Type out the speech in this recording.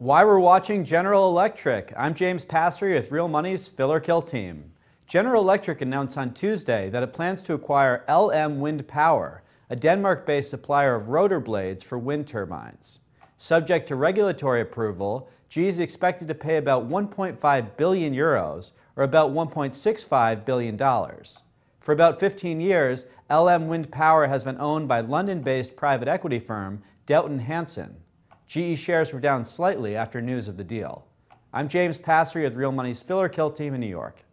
Why we're watching General Electric. I'm James Passeri with Real Money's Fill or Kill team. General Electric announced on Tuesday that it plans to acquire LM Wind Power, a Denmark-based supplier of rotor blades for wind turbines. Subject to regulatory approval, GE is expected to pay about 1.5 billion euros, or about 1.65 billion dollars. For about 15 years, LM Wind Power has been owned by London-based private equity firm Doughty Hanson. GE shares were down slightly after news of the deal. I'm James Passeri with Real Money's Fill or Kill team in New York.